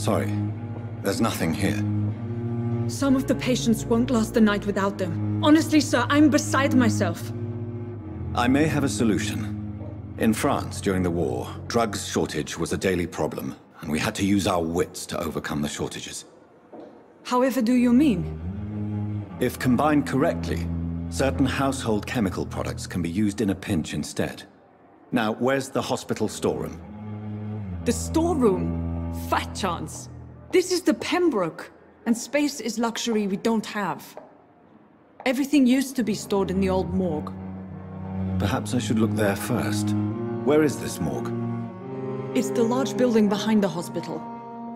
Sorry. There's nothing here. Some of the patients won't last the night without them. Honestly, sir, I'm beside myself. I may have a solution. In France, during the war, drugs shortage was a daily problem, and we had to use our wits to overcome the shortages. However do you mean? If combined correctly, certain household chemical products can be used in a pinch instead. Now, where's the hospital storeroom? The storeroom? Fat chance. This is the Pembroke, and space is luxury we don't have. Everything used to be stored in the old morgue. Perhaps I should look there first. Where is this morgue? It's the large building behind the hospital.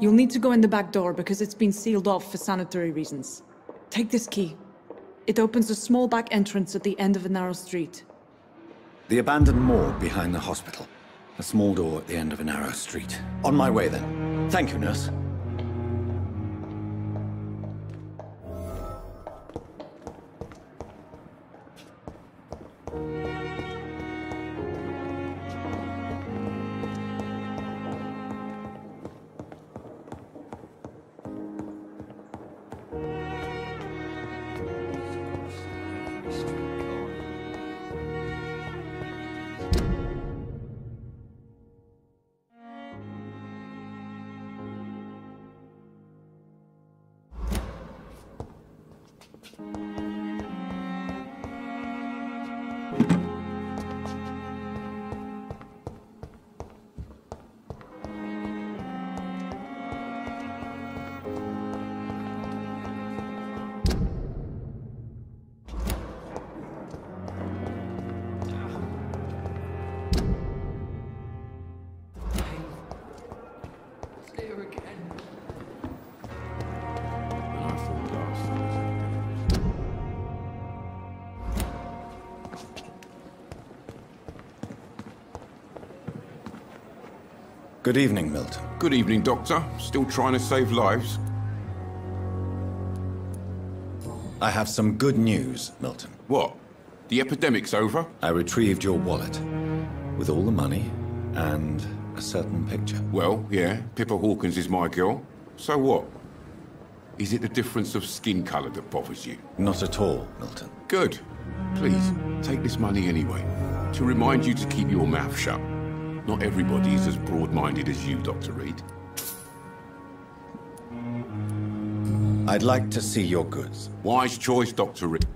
You'll need to go in the back door because it's been sealed off for sanitary reasons. Take this key. It opens a small back entrance at the end of a narrow street. The abandoned morgue behind the hospital. A small door at the end of a narrow street. On my way then. Thank you, nurse. Good evening, Milton. Good evening, Doctor. Still trying to save lives? I have some good news, Milton. What? The epidemic's over? I retrieved your wallet. With all the money and a certain picture. Well, yeah, Pippa Hawkins is my girl. So what? Is it the difference of skin colour that bothers you? Not at all, Milton. Good. Please, take this money anyway. To remind you to keep your mouth shut. Not everybody is as broad-minded as you, Dr. Reid. I'd like to see your goods. Wise choice, Dr. Reid.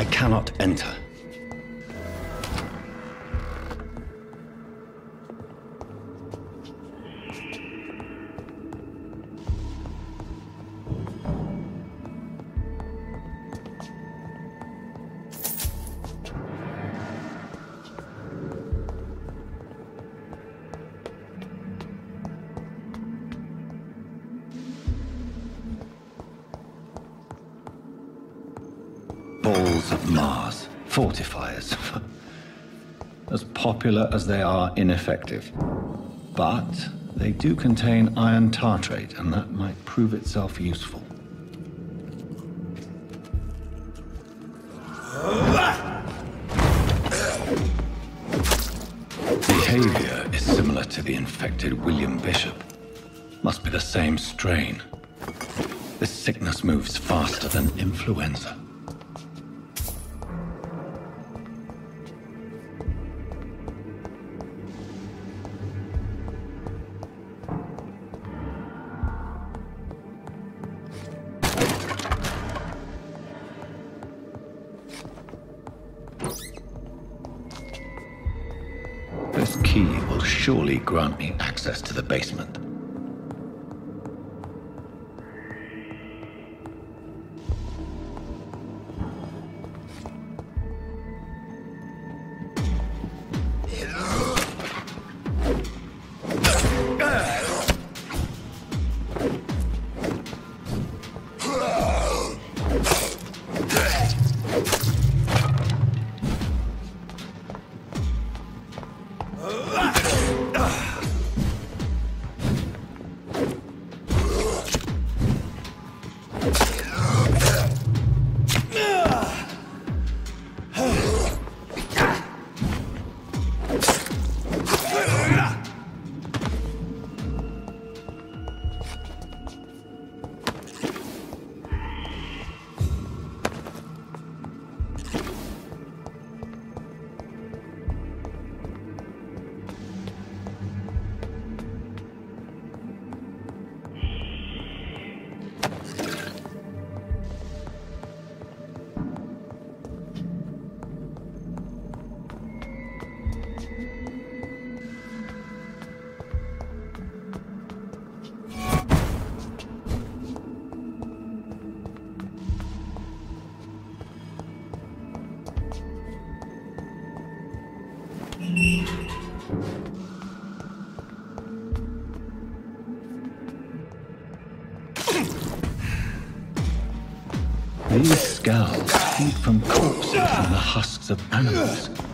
I cannot enter. Popular as they are ineffective. But they do contain iron tartrate, and that might prove itself useful. Behavior is similar to the infected William Bishop. Must be the same strain. This sickness moves faster than influenza. Surely grant me access to the basement. Feed from corpses and the husks of animals.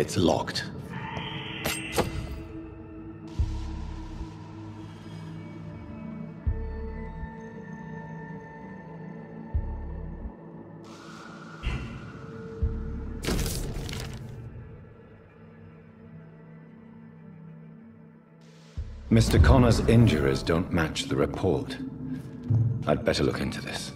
It's locked. Mr. Connor's injuries don't match the report. I'd better look into this.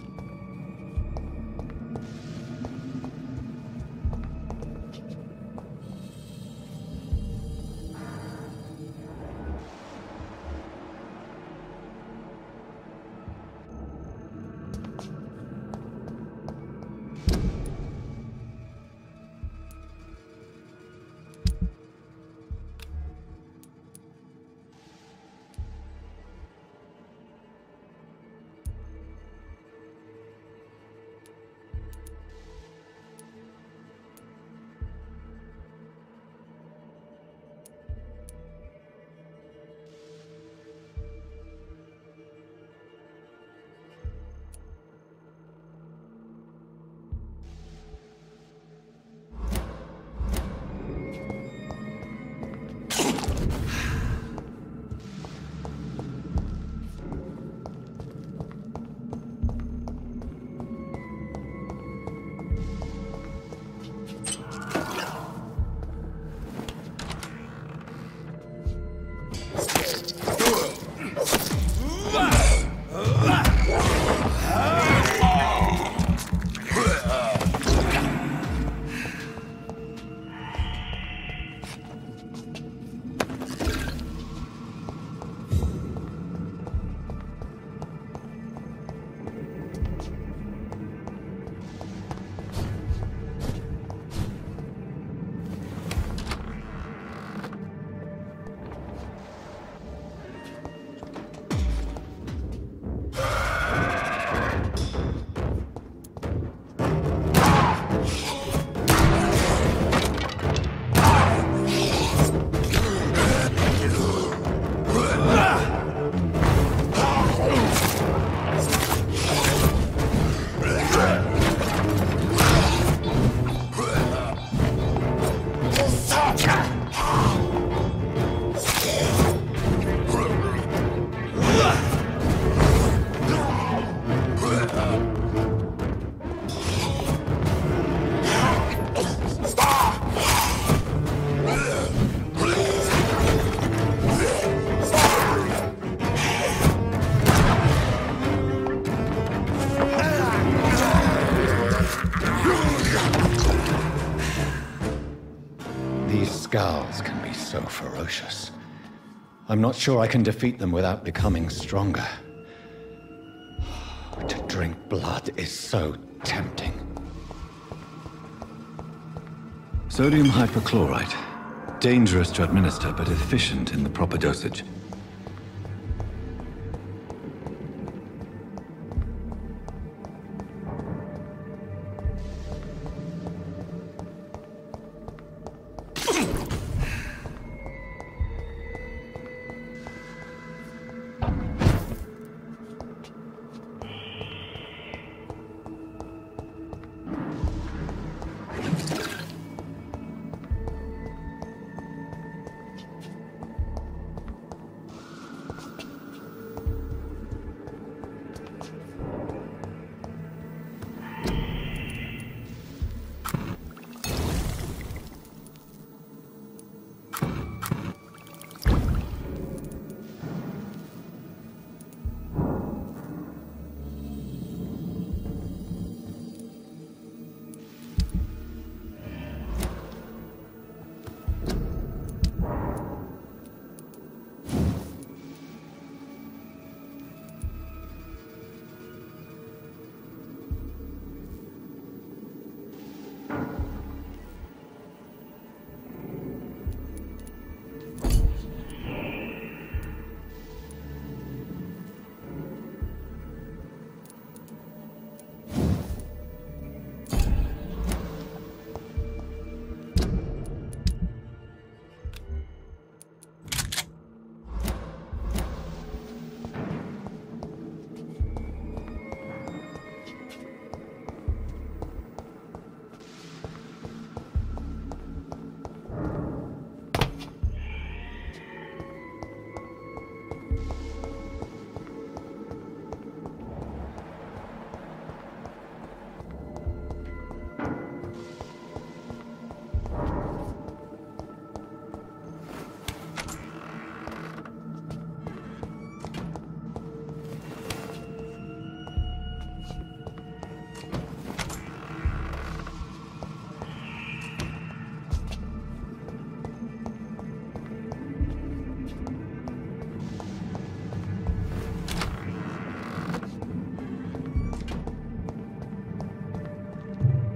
I'm not sure I can defeat them without becoming stronger. To drink blood is so tempting. Sodium hypochlorite. Dangerous to administer, but efficient in the proper dosage.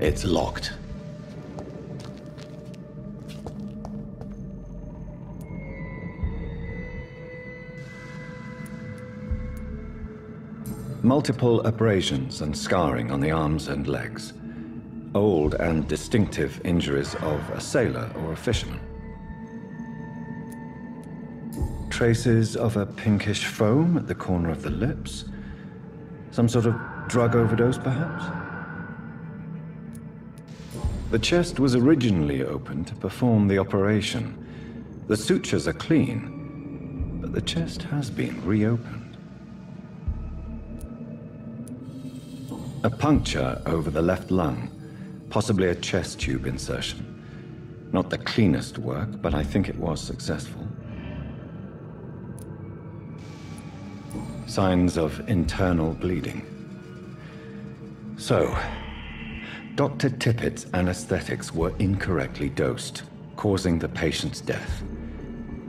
It's locked. Multiple abrasions and scarring on the arms and legs. Old and distinctive injuries of a sailor or a fisherman. Traces of a pinkish foam at the corner of the lips. Some sort of drug overdose, perhaps? The chest was originally opened to perform the operation. The sutures are clean, but the chest has been reopened. A puncture over the left lung, possibly a chest tube insertion. Not the cleanest work, but I think it was successful. Signs of internal bleeding. So, Dr. Tippett's anesthetics were incorrectly dosed, causing the patient's death.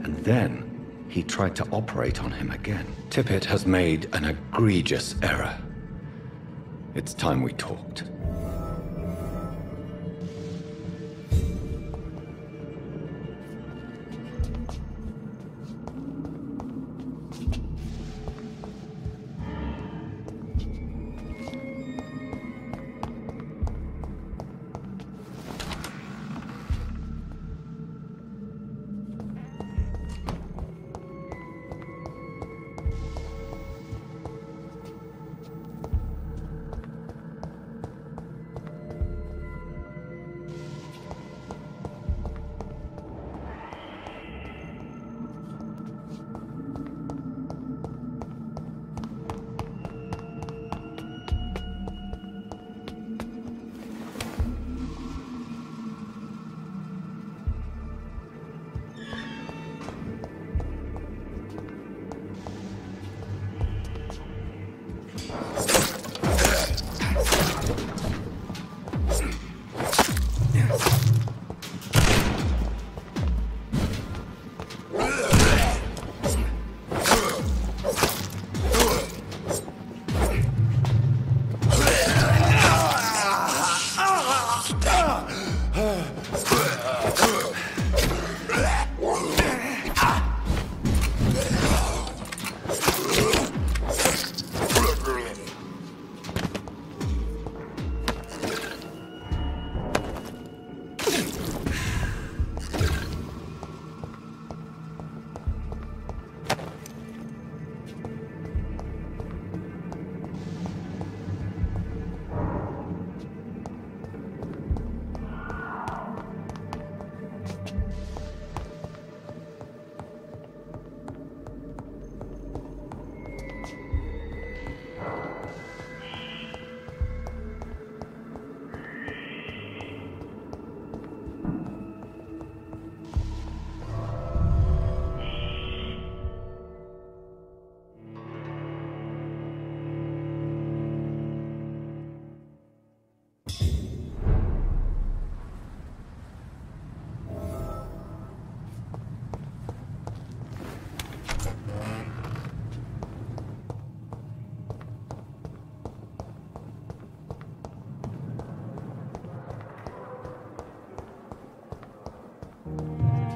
And then he tried to operate on him again. Tippett has made an egregious error. It's time we talked.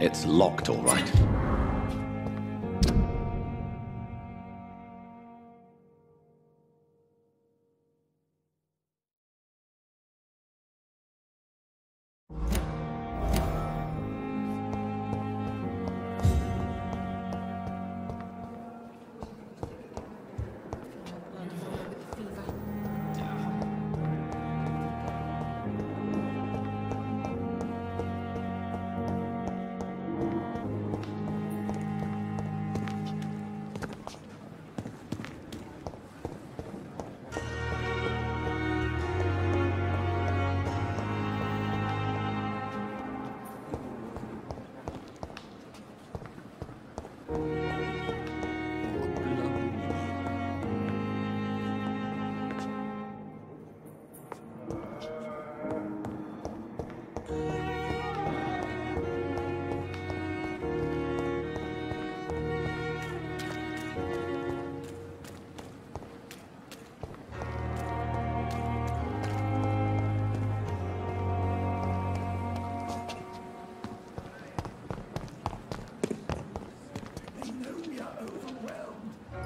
It's locked, all right.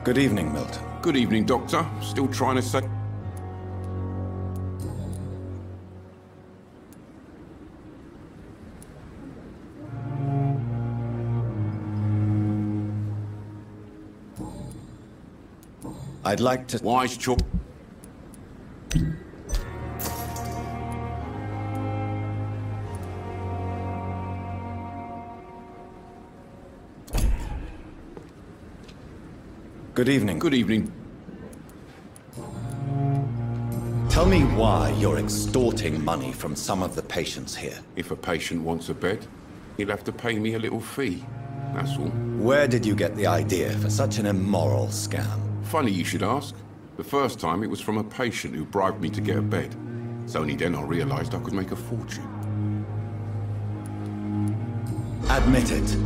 Good evening, Milton. Good evening, Doctor. Still trying to say... I'd like to... Wise chalk... Good evening. Good evening. Tell me why you're extorting money from some of the patients here. If a patient wants a bed, he'll have to pay me a little fee. That's all. Where did you get the idea for such an immoral scam? Funny you should ask. The first time it was from a patient who bribed me to get a bed. It's only then I realized I could make a fortune. Admit it.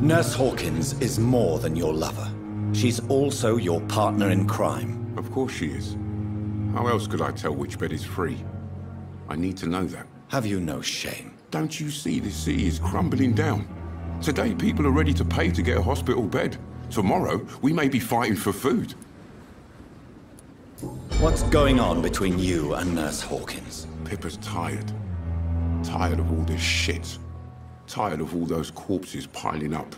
Nurse Hawkins is more than your lover. She's also your partner in crime. Of course she is. How else could I tell which bed is free? I need to know that. Have you no shame? Don't you see this city is crumbling down? Today people are ready to pay to get a hospital bed. Tomorrow we may be fighting for food. What's going on between you and Nurse Hawkins? Pippa's tired. Tired of all this shit. Tired of all those corpses piling up.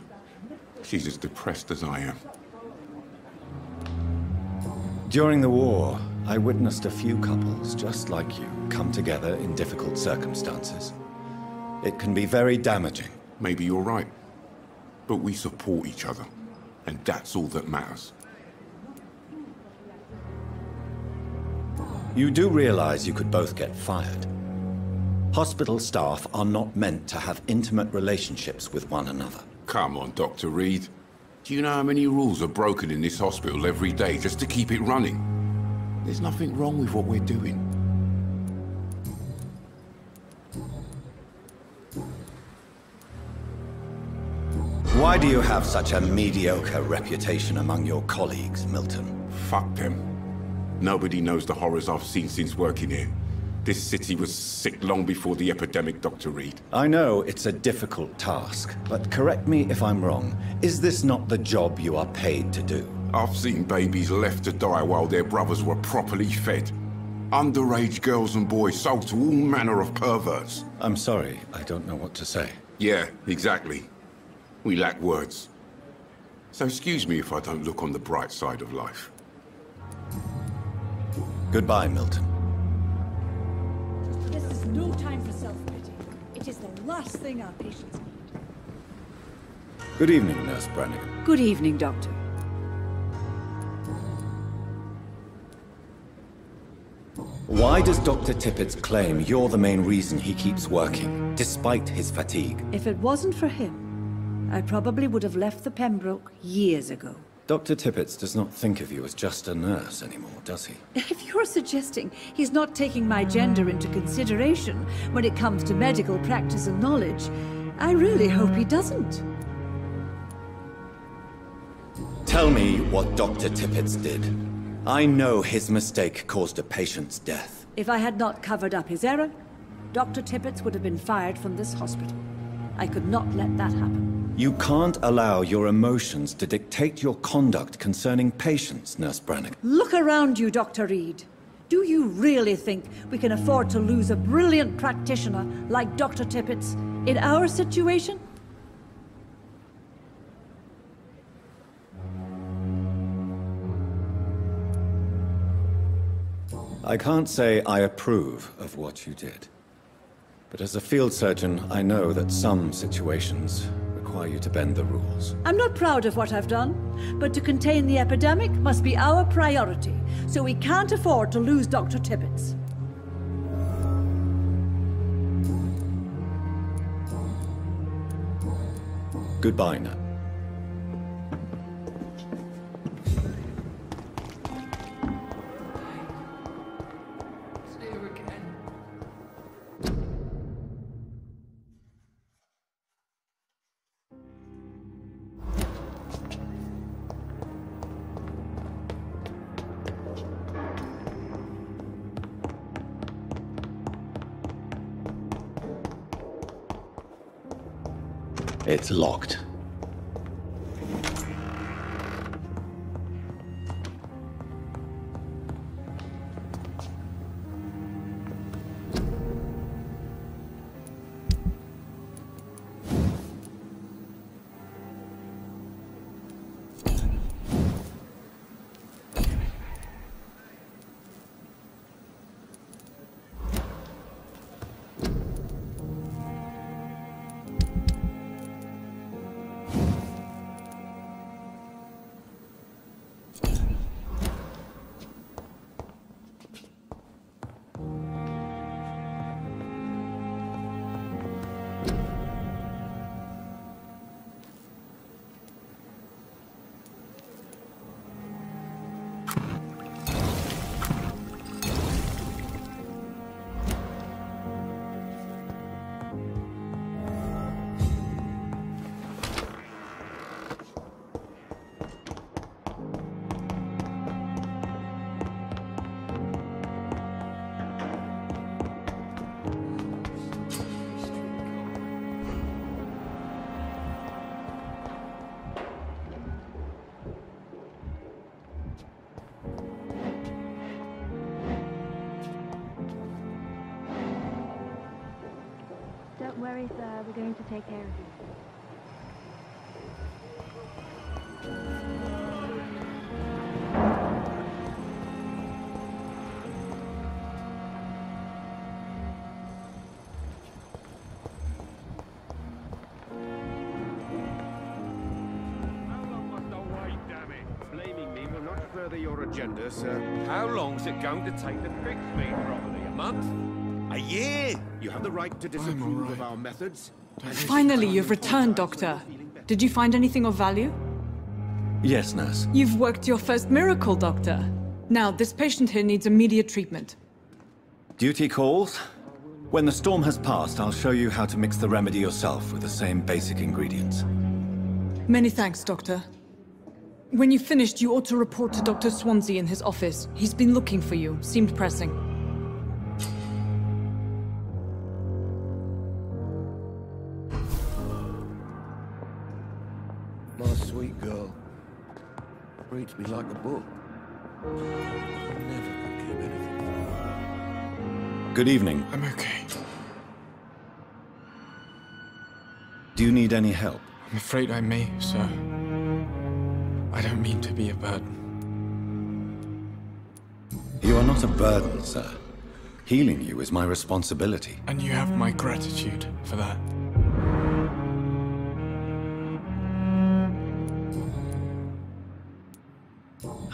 She's as depressed as I am. During the war, I witnessed a few couples just like you come together in difficult circumstances. It can be very damaging. Maybe you're right. But we support each other. And that's all that matters. You do realize you could both get fired. Hospital staff are not meant to have intimate relationships with one another. Come on, Dr. Reid. Do you know how many rules are broken in this hospital every day just to keep it running? There's nothing wrong with what we're doing. Why do you have such a mediocre reputation among your colleagues, Milton? Fuck them. Nobody knows the horrors I've seen since working here. This city was sick long before the epidemic, Dr. Reid. I know it's a difficult task, but correct me if I'm wrong. Is this not the job you are paid to do? I've seen babies left to die while their brothers were properly fed. Underage girls and boys sold to all manner of perverts. I'm sorry, I don't know what to say. Yeah, exactly. We lack words. So excuse me if I don't look on the bright side of life. Goodbye, Milton. This is no time for self-pity. It is the last thing our patients need. Good evening, Nurse Brannigan. Good evening, Doctor. Why does Dr. Tippett claim you're the main reason he keeps working, despite his fatigue? If it wasn't for him, I probably would have left the Pembroke years ago. Dr. Tippett does not think of you as just a nurse anymore, does he? If you're suggesting he's not taking my gender into consideration when it comes to medical practice and knowledge, I really hope he doesn't. Tell me what Dr. Tippett did. I know his mistake caused a patient's death. If I had not covered up his error, Dr. Tippett would have been fired from this hospital. I could not let that happen. You can't allow your emotions to dictate your conduct concerning patients, Nurse Brannigan. Look around you, Dr. Reid. Do you really think we can afford to lose a brilliant practitioner like Dr. Tippett's in our situation? I can't say I approve of what you did. But as a field surgeon, I know that some situations require you to bend the rules. I'm not proud of what I've done, but to contain the epidemic must be our priority, so we can't afford to lose Dr. Tippett. Goodbye now. It's locked. Going to take care of you. Blaming me will not further your agenda, sir. How long's it going to take to fix me properly? A month? A year? You have the right to disapprove of our methods. Finally, you've returned, Doctor. Did you find anything of value? Yes, nurse. You've worked your first miracle, Doctor. Now, this patient here needs immediate treatment. Duty calls. When the storm has passed, I'll show you how to mix the remedy yourself with the same basic ingredients. Many thanks, Doctor. When you've finished, you ought to report to Dr. Swansea in his office. He's been looking for you. Seemed pressing. My sweet girl. Reads me like a book. Never could keep anything. Good evening. I'm okay. Do you need any help? I'm afraid I may, sir. I don't mean to be a burden. You are not a burden, sir. Healing you is my responsibility. And you have my gratitude for that.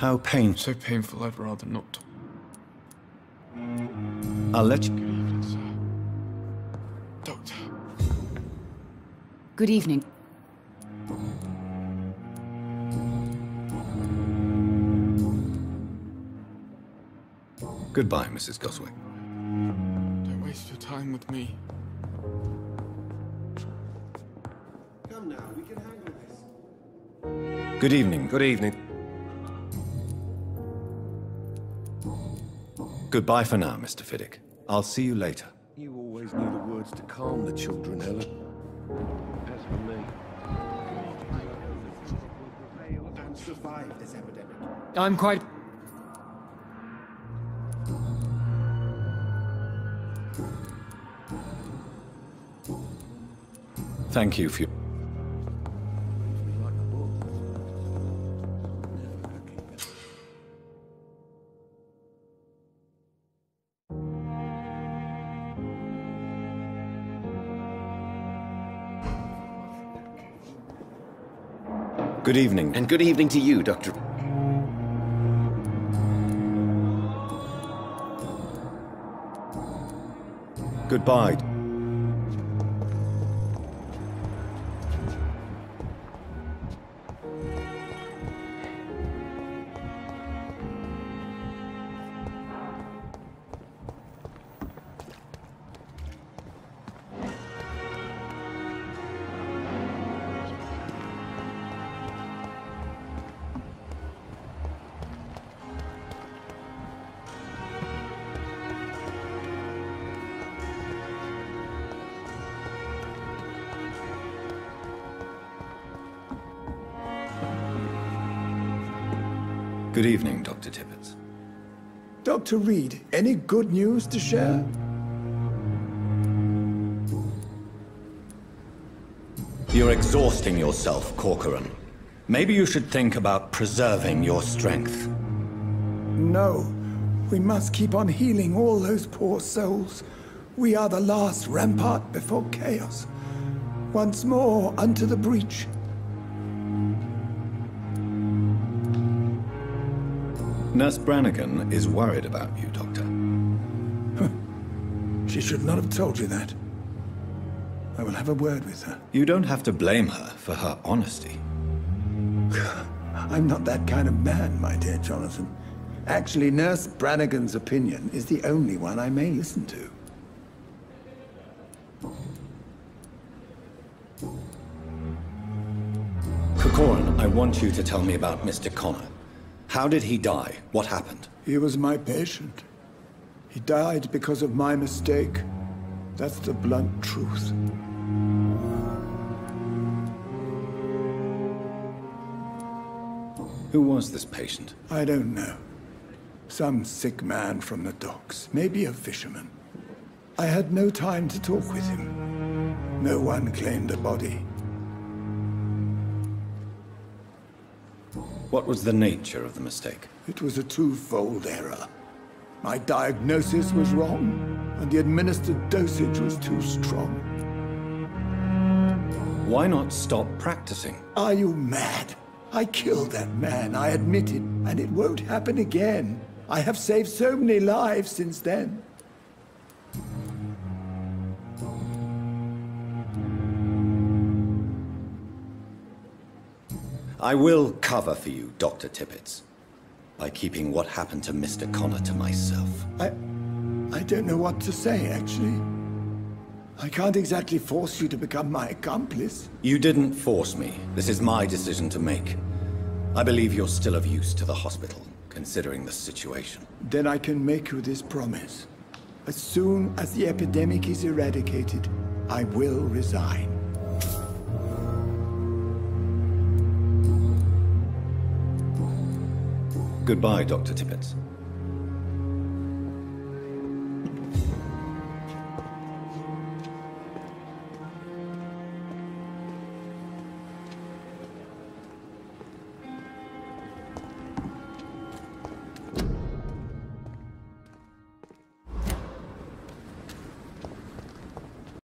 How painful. So painful, I'd rather not. I'll let you. Good evening, sir. Doctor. Good evening. Goodbye, Mrs. Goswick. Don't waste your time with me. Come now, we can handle this. Good evening. Good evening. Goodbye for now, Mr. Fiddick. I'll see you later. You always knew the words to calm the children, Helen. As for me... Don't survive this epidemic. I'm quite... Thank you for your... Good evening. And good evening to you, Dr. Goodbye. Good evening, Dr. Tibbets. Dr. Reid, any good news to share? You're exhausting yourself, Corcoran. Maybe you should think about preserving your strength. No. We must keep on healing all those poor souls. We are the last rampart before chaos. Once more unto the breach. Nurse Brannigan is worried about you, Doctor. She should not have told you that. I will have a word with her. You don't have to blame her for her honesty. I'm not that kind of man, my dear Jonathan. Actually, Nurse Brannigan's opinion is the only one I may listen to. Corcoran, I want you to tell me about Mr. Connor. How did he die? What happened? He was my patient. He died because of my mistake. That's the blunt truth. Who was this patient? I don't know. Some sick man from the docks, maybe a fisherman. I had no time to talk with him. No one claimed the body. What was the nature of the mistake? It was a twofold error. My diagnosis was wrong, and the administered dosage was too strong. Why not stop practicing? Are you mad? I killed that man, I admit it, and it won't happen again. I have saved so many lives since then. I will cover for you, Dr. Tippett, by keeping what happened to Mr. Connor to myself. I... I don't know what to say, actually. I can't exactly force you to become my accomplice. You didn't force me. This is my decision to make. I believe you're still of use to the hospital, considering the situation. Then I can make you this promise. As soon as the epidemic is eradicated, I will resign. Goodbye, Dr. Tippett.